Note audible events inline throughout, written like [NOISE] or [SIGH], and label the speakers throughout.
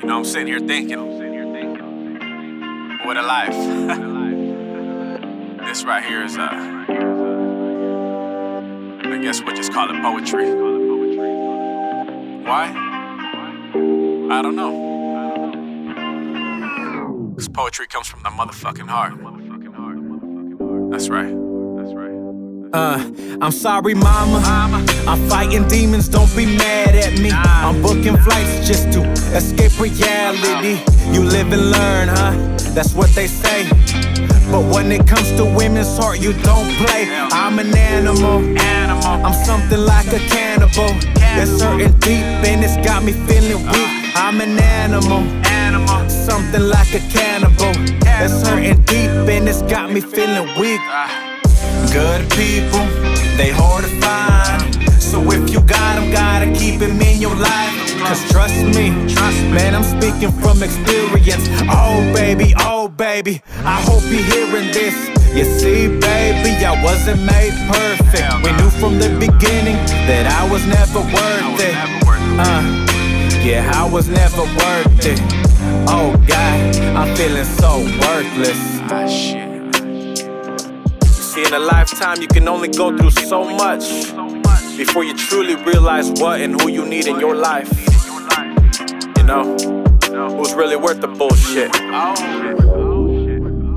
Speaker 1: You know, I'm sitting here thinking, what a life. [LAUGHS] this right here is, uh, I guess we'll just call it poetry. Why? I don't know. This poetry comes from the motherfucking heart. That's right. That's right.
Speaker 2: Uh, I'm sorry, mama. I'm fighting demons, don't be mad. Booking flights just to escape reality. You live and learn, huh? That's what they say. But when it comes to women's heart, you don't play. I'm an animal. I'm something like a cannibal. It's hurting deep and it's got me feeling weak. I'm an animal. Something like a cannibal. It's hurting deep and it's got me feeling weak. Good people, they hard to find. So if you got them, gotta keep them in your life. Cause trust me, man, I'm speaking from experience. Oh, baby, oh, baby, I hope you're hearing this. You see, baby, I wasn't made perfect. We knew from the beginning that I was never worth it. Uh, yeah, I was never worth it. Oh, God, I'm feeling so worthless.
Speaker 1: Ah, shit.
Speaker 2: See, in a lifetime, you can only go through so much before you truly realize what and who you need in your life. Know, who's really worth the bullshit?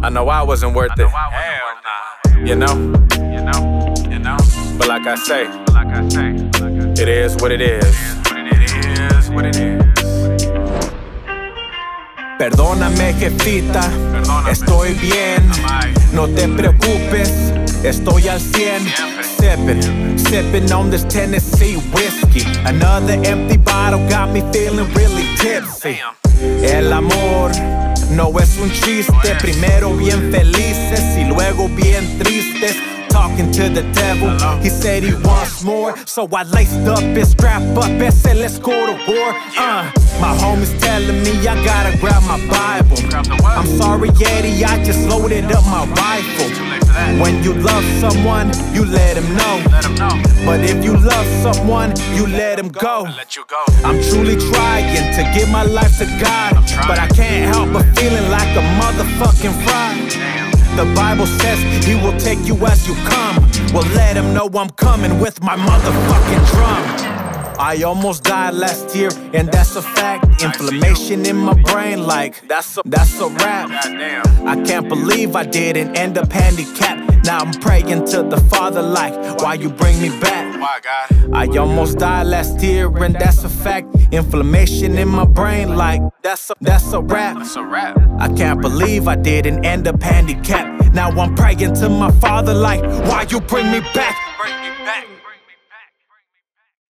Speaker 2: I know I wasn't worth it, you know? But like I say, it is what it is. Perdóname, jefita, estoy bien. No te preocupes, estoy al 100. Sipping, sipping on this Tennessee whiskey. Another empty bottle got me feeling really
Speaker 1: damn.
Speaker 2: El amor no es un chiste. Primero bien felices y luego bien tristes. Talking to the devil, he said he wants more. So I laced up and strap up and said, Let's go to war. Uh, my homie's telling me I gotta grab my you love someone, you let him know.
Speaker 1: Let him know.
Speaker 2: But if you love someone, you let him go.
Speaker 1: Let you go.
Speaker 2: I'm truly trying to give my life to God, but I can't help but feeling like a motherfucking fraud. The Bible says He will take you as you come. Well, let Him know I'm coming with my motherfucking drum. I almost died last year, and that's a fact. Inflammation in my brain, like that's a that's a wrap. I can't believe I didn't end up handicapped. Now I'm praying to the Father, like, why you bring me back? I almost died last year, and that's a fact. Inflammation in my brain, like that's a that's a wrap. I can't believe I didn't end up handicapped. Now I'm praying to my father, like, why you bring me back?